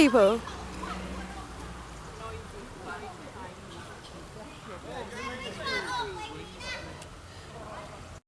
people.